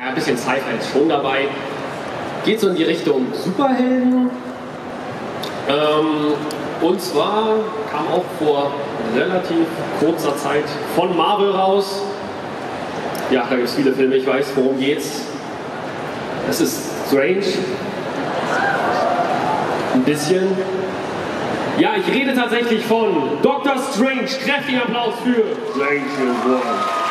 Ja, ein bisschen Sci-Fi ist schon dabei. Geht so in die Richtung Superhelden. Ähm, und zwar kam auch vor relativ kurzer Zeit von Marvel raus. Ja, da gibt es viele Filme, ich weiß, worum geht's. Es ist strange. Ein bisschen. Ja, ich rede tatsächlich von Dr. Strange. Kräftigen Applaus für Strange World.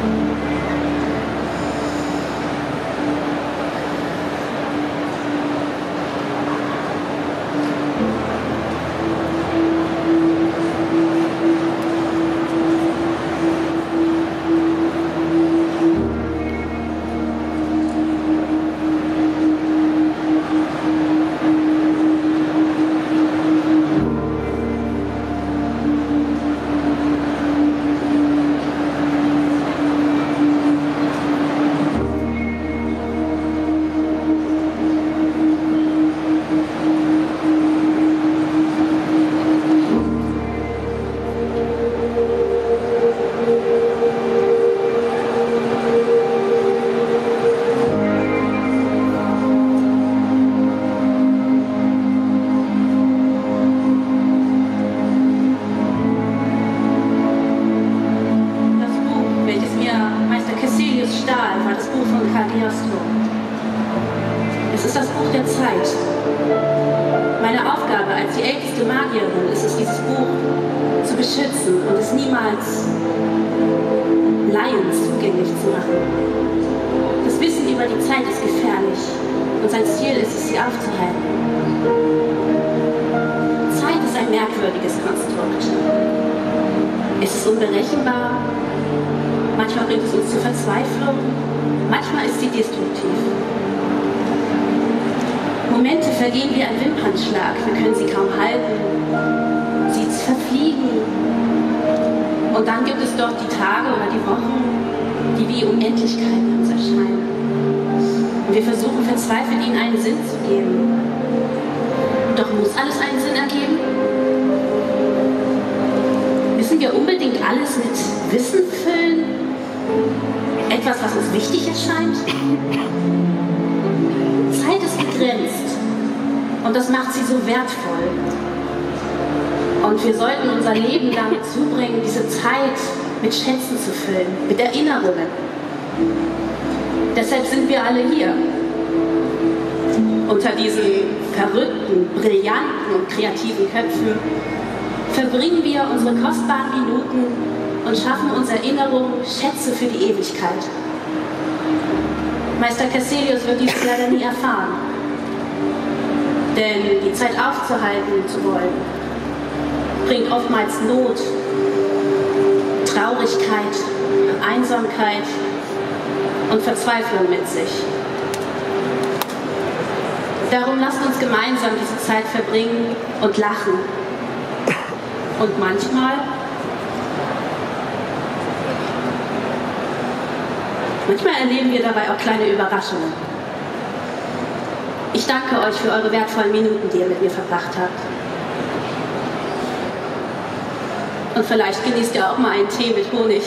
Das Cassilius stahl, war das Buch von Cagliostro. Es ist das Buch der Zeit. Meine Aufgabe als die älteste Magierin ist es, dieses Buch zu beschützen und es niemals Laien zugänglich zu machen. Das Wissen über die Zeit ist gefährlich und sein Ziel ist es, sie aufzuhalten. Zeit ist ein merkwürdiges Konstrukt. Es ist unberechenbar, zur Verzweiflung, manchmal ist sie destruktiv. Momente vergehen wie ein Wimpernschlag, wir können sie kaum halten, sie verfliegen. Und dann gibt es dort die Tage oder die Wochen, die wie Unendlichkeiten uns erscheinen. Und wir versuchen verzweifelt ihnen einen Sinn zu geben. Doch muss alles einen Sinn ergeben? Müssen wir unbedingt alles mit Wissen füllen? Etwas, was uns wichtig erscheint? Zeit ist begrenzt und das macht sie so wertvoll. Und wir sollten unser Leben damit zubringen, diese Zeit mit Schätzen zu füllen, mit Erinnerungen. Deshalb sind wir alle hier. Unter diesen verrückten, brillanten und kreativen Köpfen verbringen wir unsere kostbaren Minuten und schaffen uns Erinnerungen, Schätze für die Ewigkeit. Meister Cassilius wird dies leider nie erfahren. Denn die Zeit aufzuhalten zu wollen, bringt oftmals Not, Traurigkeit, Einsamkeit und Verzweiflung mit sich. Darum lasst uns gemeinsam diese Zeit verbringen und lachen. Und manchmal, manchmal erleben wir dabei auch kleine Überraschungen. Ich danke euch für eure wertvollen Minuten, die ihr mit mir verbracht habt. Und vielleicht genießt ihr auch mal einen Tee mit Honig